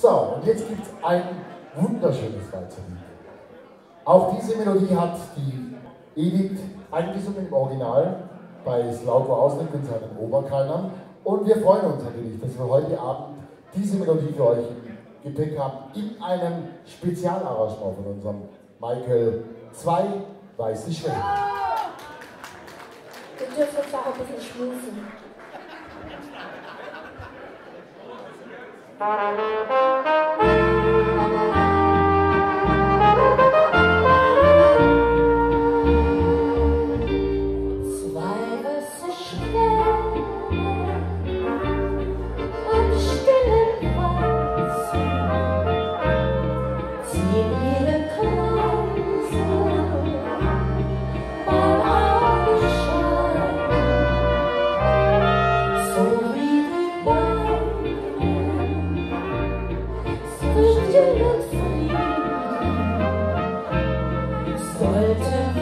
So, und jetzt gibt es ein wunderschönes Walzerlied. Auch diese Melodie hat die Edith eingesungen im Original bei Slauko Ausnick und seinen Oberkallnern. Und wir freuen uns natürlich, dass wir heute Abend diese Melodie für euch im Gepäck haben, in einem Spezialarrangement von unserem Michael. Zwei weiße Schwäne. Wir dürfen uns auch ein bisschen schmusen. Música und